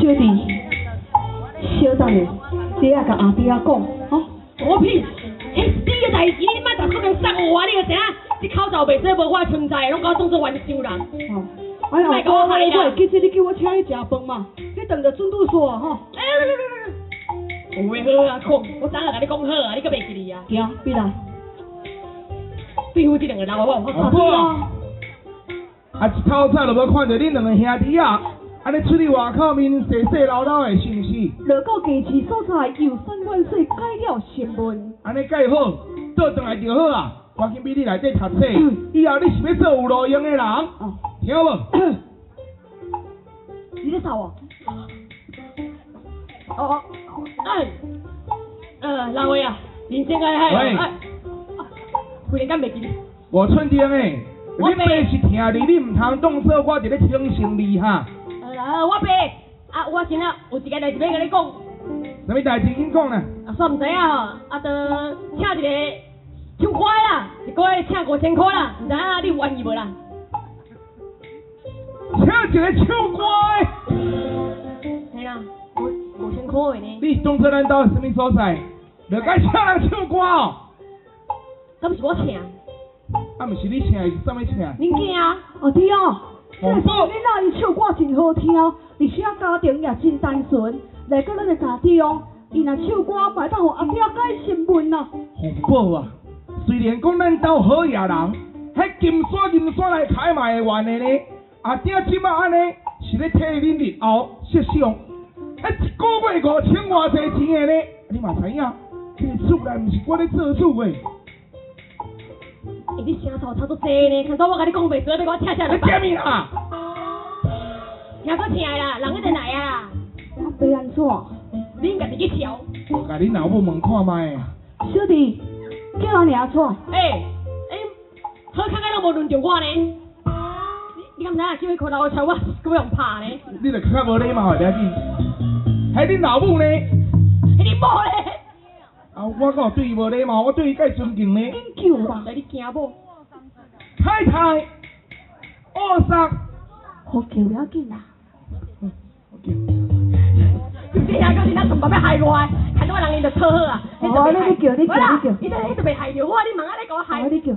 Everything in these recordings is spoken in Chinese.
小弟，小等下，你也甲阿弟仔讲，吼，我屁！迄你个代志，你莫逐出个送我，你个知影？你口罩袂使无法存在，拢甲我当作玩笑人。哦，哎呀，我我我其实你叫我请你食饭嘛，你等着准拄煞吼。哎，有诶好啊，讲，我昨下甲你讲好啊，你阁袂记哩啊？行，必来。对付这两个人，我我阿婆啊，啊一透早就要看到恁两个兄弟啊，安尼出去外口面洗洗捞捞的，是毋是？落到家市所在，游山玩水，改了新闻。安尼改好，倒转来就好啊。赶紧比你内底读册，以后你是要做有路用的人，哦，听无？你在吵我？哦哦，哎，呃，两位啊，人生爱海，喂，忽然间袂记哩。我寸丁诶，我你爸是听你，你唔通当做我伫咧听生理哈。呃，我爸，啊，我先啊，有一个代志要甲你讲，什么代志紧讲呢？啊，煞毋知影吼，啊，就请一个唱歌的啦，一个月请五千块啦，毋知影你有愿意无啦？请一个唱歌的，嘿啦，五五千块的呢，你是当做咱兜什么所在？就该请人唱歌哦。咁是我请，啊，毋是你请，是啥物请？恁囝啊，阿弟啊，这红宝你那伊唱歌真好听，而且家庭也真单纯。来个咱的家庭，伊若唱歌，买当互阿爹改新闻呐。红宝啊，虽然讲咱兜好野人，迄金山银山来开嘛会完的呢。阿爹即马安尼是咧替恁日后设想，啊一个月五千偌济钱的呢，你嘛知影，这个厝内毋是我咧做主的，欸，你声噪差足济呢，看到我甲你讲袂做，要我请下你来。什么啊？听个请的啦，人一定来啊，啊，要安怎？恁家己去挑。我甲恁老母问看卖啊，小弟，叫阿娘出来。诶诶，好看个都无轮着我呢。你你敢知影叫伊看到我抢我，佮要用拍呢？你著较无礼貌的了紧。还恁老母呢？迄你某咧？啊，我讲对伊无礼貌，我对伊介尊敬呢。紧叫啦，来你惊无？太太，二三，好叫要紧啦。你阿哥你那怎么要害我到我人伊就讨好啊！哦你你叫你叫你叫你这你就袂害着我，你问啊你甲我害好，，你叫。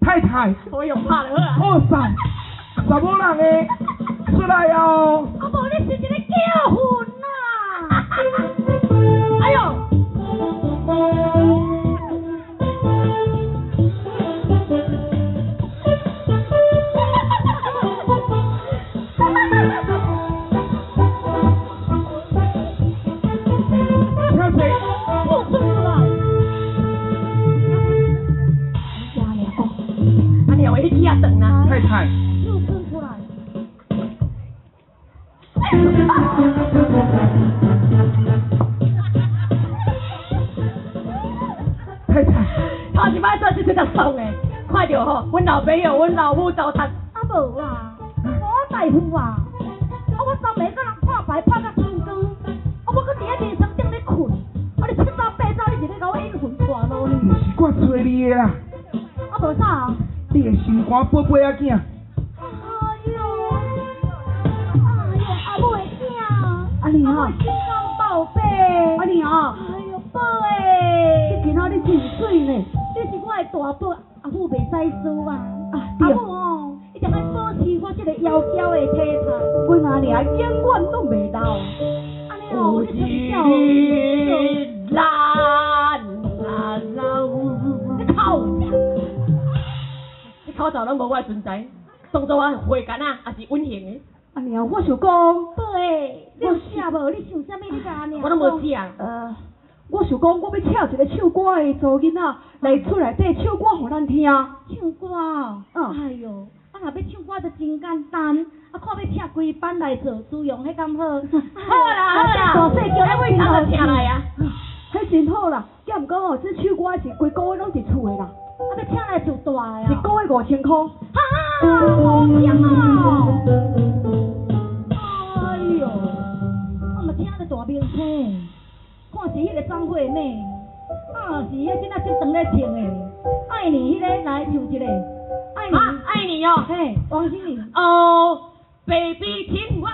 太太，我用拍了好啊！二三，查某人的出来哦。啊无你是一个叫魂呐！你为你起啊等啊！太太，又喷出来。太太，头一摆做这这送的，看着吼，阮老朋友、阮老母糟蹋。啊无啊，我大夫啊，啊我昨暝甲人拍牌拍到天光，啊我搁伫咧眠床顶咧困，啊你七早八早你就咧甲我引魂大路呢，毋是我找你的啦，啊无啥啊？你的心肝宝贝仔囝，哎呦，哎呦阿母的囝，阿娘阿母的心肝宝贝，阿娘，哎呦宝诶，你今仔日真水呢。这是我的大宝，阿母袂使输啊，啊，阿，母哦，一定要保持我这个窈窕的体态。阮阿娘永远都袂老。安尼哦，我就一笑。口罩拢无我的存在，当作我花干啊，也是的，阿娘，我想讲，对，你无？你想啥物？你甲安尼。我拢无。呃，我想讲，我要请一个唱歌的查囡仔来厝内底唱歌互咱听。唱歌哦。嗯哎哟，啊，若要唱歌就真简单，啊，看要请规班来做主用，迄敢好？好啦好啦，大细叫哎，为啥就请来啊？迄真好啦，也毋过哦，这唱歌是规个月拢伫厝的啦，啊，要请来就大啊一啊。个月五千箍。啊，好听哦！哎哟，我嘛听得大明星，看是迄个张惠妹，啊是迄今仔真长咧穿的，爱你迄个来唱一个，爱你，啊，爱你哦。嘿，王心凌。哦，baby，听我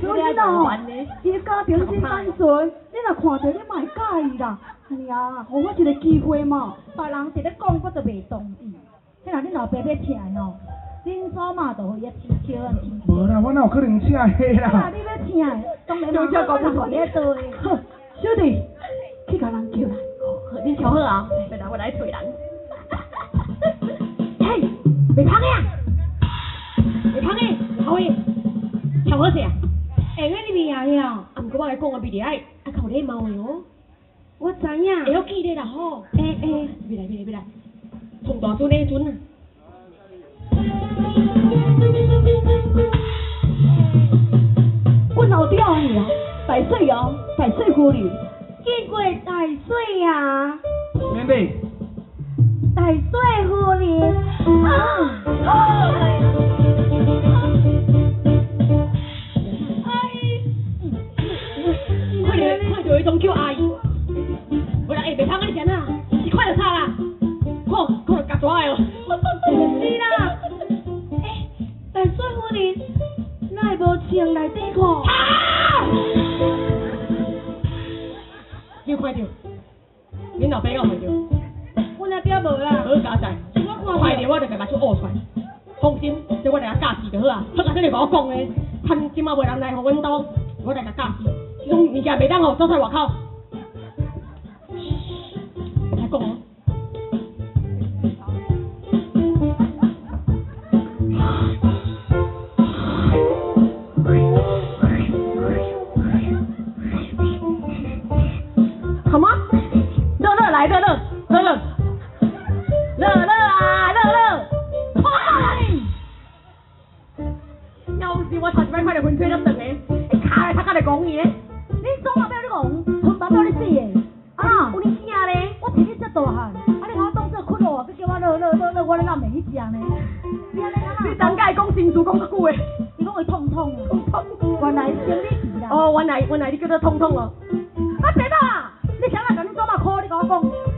所以咯，伊个家庭真单纯，你若看到你嘛会介意啦。哎呀，互我一个机会嘛。别人伫咧讲，我都袂同意。迄若恁老爸要请的吼，恁祖妈就互伊天桥啊天桥。无啦，我哪有可能请迄啊，啦？你要请的，当然嘛，我讲不出咧对。好，小弟，去甲人叫来。你瞧好啊，来来我来找人。嘿，袂芳的啊，袂芳的，好诶，瞧好势啊。会个你名呀？啊，毋过我来讲个比例爱爱靠礼貌的哦，我知影。会晓记咧啦吼。诶诶，别来别来别来，从大孙那孙啊。阮老刁你啊，百岁哦，百岁夫人，见过大岁呀，免礼，大岁夫人啊。快叫阿姨。不然，哎，袂芳个你先啊，一块就差啦。好，我来夹抓的哦。是啦，诶，大岁夫人，哪会无穿内底裤？啊！你快点，恁老爸敢快点，阮阿爹无啦，好加载，快点我就甲目睭挖出来。放心，这我来甲教示就好啊。好啊，这你甲我讲的，趁今仔未人来互阮兜，我来甲教示。这种物件袂当吼走出来外口。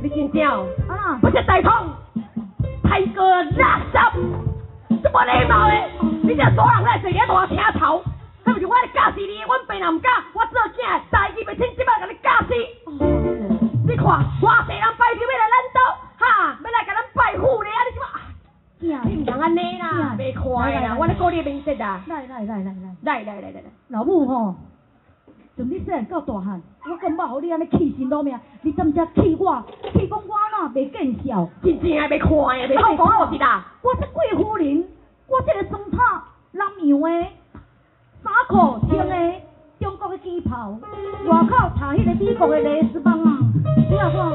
讲，你真正哦，啊我这大痛，太过垃圾，这么礼貌的，你这所有人来坐咧大车头，还不是我来教示你，阮爸若唔教，我做囝的代志袂清，即摆甲你教示。你看，偌济人拜票要来咱兜，哈，要来甲咱拜虎咧，啊你即摆。囝你唔通安尼啦，袂快啦，我咧顾你的面色啊！来来来来来，来来来来来，老母吼，从你细汉到大汉，我根本互你安尼气神老命，你怎只气我？气讲我哪袂见笑？真正的袂看的，袂好讲我是啦。我这贵夫人，我这个装塔人样的，衫裤穿的中国的旗袍，外口插迄个美国的蕾丝棒啊！你若看，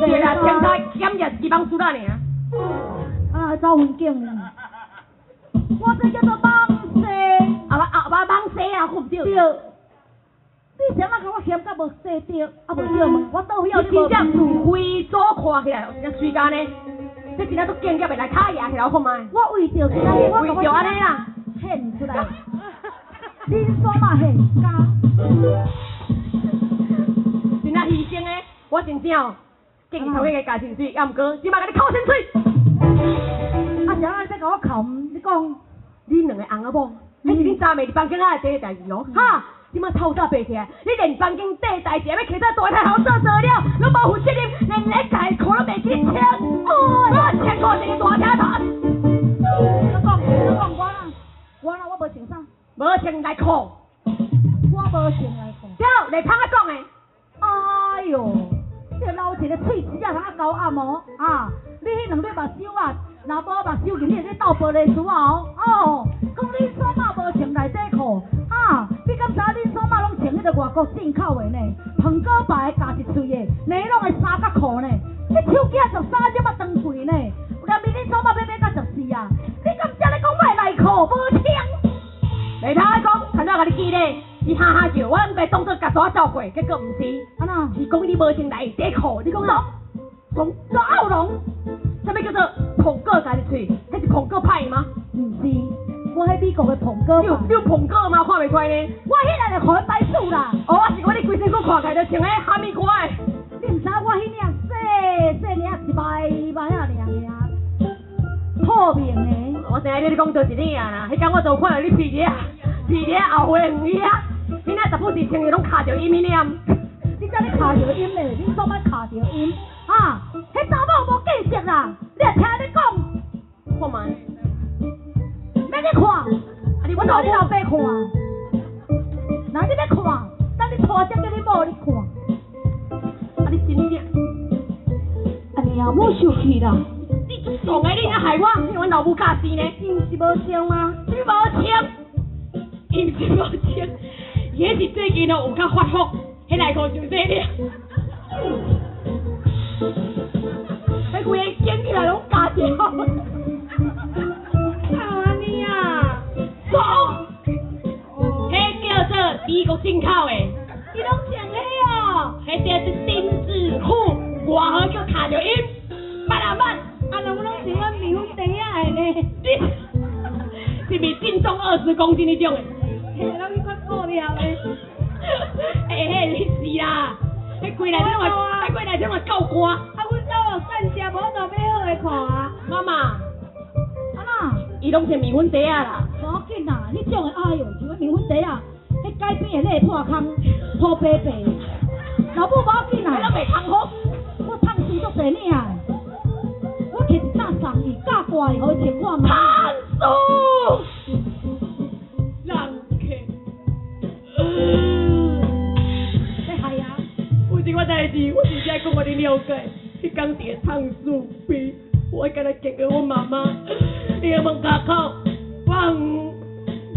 对啦，检查检验一帮输啦尔。啊，走远景呢？我这叫做蟒蛇，啊啊啊！蟒蛇啊，我唔对。对。你谁啊甲我嫌甲无洗着，啊无对问，我倒晓你你无真正自非左看起来，有一只水干呢。这真正都见甲袂来卡牙起来，我看卖。我为着今日我为着安尼啦，献出来，恁祖妈献家。真正牺牲的，我真正哦，建议头迄个家薪水，也毋过，即摆甲你扣薪水。啊，谁啊在甲我扣？你讲，你两个翁仔某，迄是恁昨暝伫房间仔第个代志哦。哈，即摆偷早爬起来，你连房间第一代志要起在大太后做做了，拢无负责任，连咧家裤都袂去穿。哦，我穿过一个大车头，你讲，你讲我啦，我啦，我无穿啥，无穿内裤。我无穿来讲。对，来通我讲的。哎哟，这老一个喙齿啊通啊高暗哦，啊，你迄两对目睭啊，若无目睭入去咧倒玻璃珠啊哦，哦，讲恁祖妈无穿内底裤，啊，你敢知恁祖妈拢穿迄个外国进口的呢？彭哥白加一喙的，内拢的衫甲裤呢？你手机啊十三点啊长贵呢？连面恁祖妈要买到十四啊？你敢知咧讲买内裤无穿？来听我讲，看到甲你记咧，伊哈哈笑，我应该当作甲抓照过，结果毋是，啊那，是讲你无穿内底裤，你讲咯，从做奥龙，啥物叫做捧个家己喙？迄是捧个派吗？毋是，我迄美国的彭哥你你有捧个吗？看袂出来呢？我迄个就互伊摆数啦。哦，我是讲你规身躯看起来就穿迄哈密瓜的，你毋知我迄领细细领一摆摆啊领领，透明的。我知影你咧讲做一领啦，迄天我就看到你皮鞋，皮鞋后尾黄衣啊，仔十不时穿伊拢卡着伊咪念，你叫你卡着音嘞，你做乜卡着音？啊，迄查某无见识啦，你也听你讲，看嘛，要去看，啊你我阮老你老爸看。那你要看，等你拖只叫你某你看。啊你真正，安尼啊，莫生气啦。你讲的你若害我，你阮老母教死呢？伊毋是无听吗？你无枪，伊毋是无枪，伊是最近哦有较发福，迄内裤上细了。啊，阮兜有散食，无就买好的看啊。妈妈，啊那，伊拢是面粉袋啊啦。无要紧啦，你种的哎哟，像面粉袋啊，迄街边的咧破空，破白白。老母无要紧迄拢啦，袂通好。我烫死足济领啊。我摕一担送伊，教乖的，互伊穿看嘛。潘叔，我真正讲互你了解。迄工伫烫树边，我敢若见过我妈妈，伊个门口口，我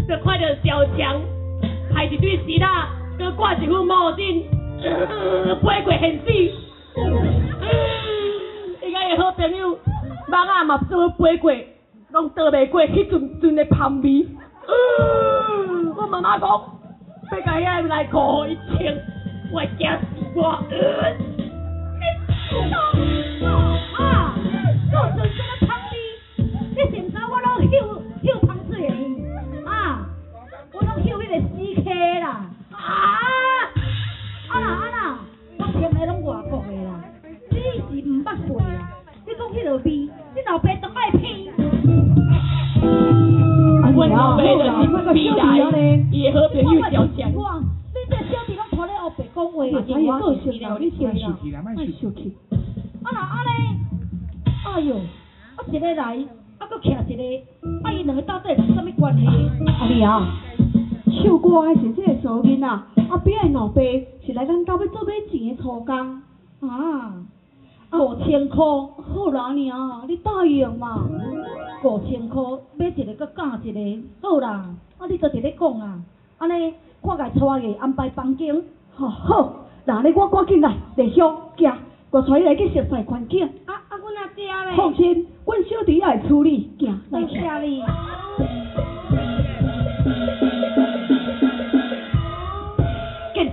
就看到小强，害一堆丝啦，佮挂一副帽顶，飞过现死。伊甲伊好朋友，蠓仔嘛做飞过，拢倒袂过迄阵阵的香味。我妈妈讲，要甲遐来裤伊穿，我惊我。阿丽啊，唱歌的是这个小囡仔，啊边的老爸是来咱家要做买钱的粗工。啊，五千箍，好啦娘，你答应嘛。五千箍买一个搁教一个，好啦，啊你都伫咧讲啊，安尼看家带个安排房间，好好，那你我赶紧来，丽香，行，我带你来去熟悉环境。啊啊阮阿爹咧，放心，阮小弟也会处理，行，来多去。谢你。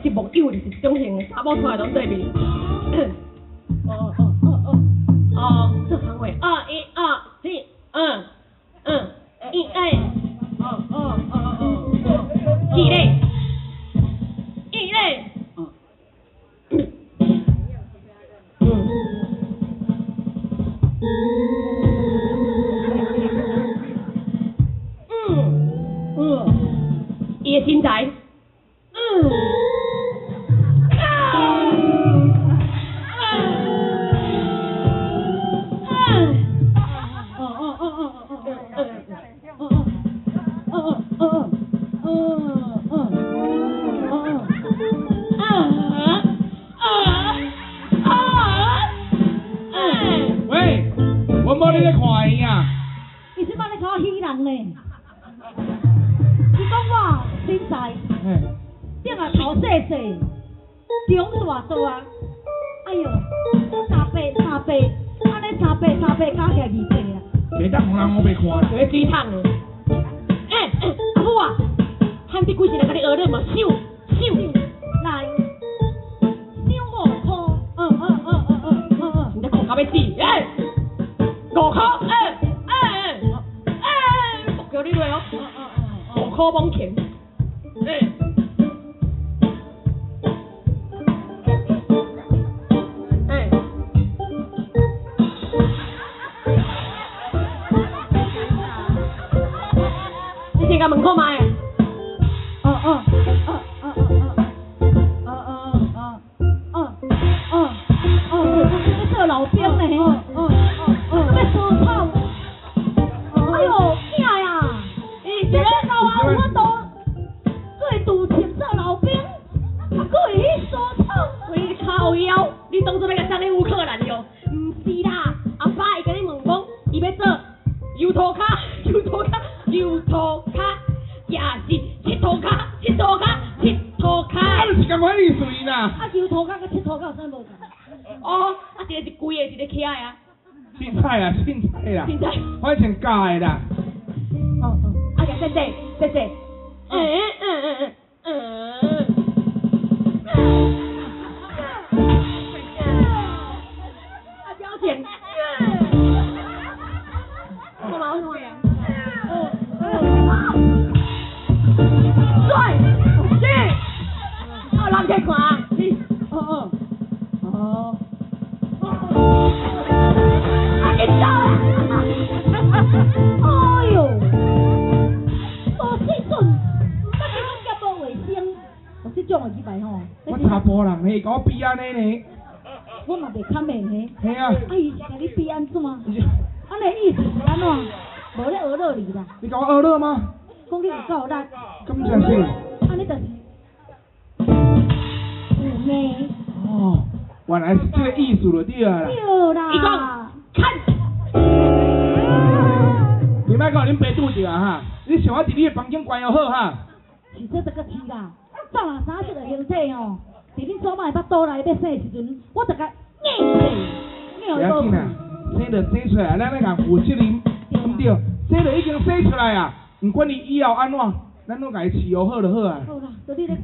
见一目有就是种型的查某出来拢对面。哦哦哦哦哦，这长尾，二一三八加起来二八啊，袂当互人我袂看啦。我水烫的。哎哎，阿母啊，喊你几时来甲你学咧无？秀秀，来，两五箍，嗯嗯嗯嗯嗯嗯嗯，你在哭到要死？哎，五块，哎哎哎，不叫你落哦，五块往前，摇头卡，摇头卡，摇头卡，也是铁头卡，铁头卡，铁头卡。啊，是干嘛哩水呐？啊，摇头卡跟铁头卡有啥无同？哦，啊，一个是贵的，一个乞丐啊。凊彩啦，凊彩啦，凊彩，我成教的啦。哦哦，啊，谢谢，谢谢。嗯嗯嗯嗯嗯。嗯嗯嗯人去看啊，你，哦哦，哦，啊，你走啊！哎呦，无水准，那个物件无卫生，我这种的几摆吼，我查甫人嘿，甲我比安尼呢，我嘛袂堪面嘿。嘿啊，啊，伊是甲你比安怎？安尼意思是安怎？无咧学乐你啦，你甲我学乐吗？讲你有够力，咁真是。安尼就是哦，原来是这个意思就对了啦。对啦。伊讲看，你莫甲恁爸拄着啊哈！你想我伫你的房间关又好哈。是说这个市啦，照若三色的形体哦，伫恁祖妈的腹肚内要生的时阵，我就甲硬死，硬不要紧啊，生就生出来，咱来共负责任，对毋对？生就已经生出来啊，毋管你以后安怎，咱拢甲伊好就好啊。好啦，就你咧讲。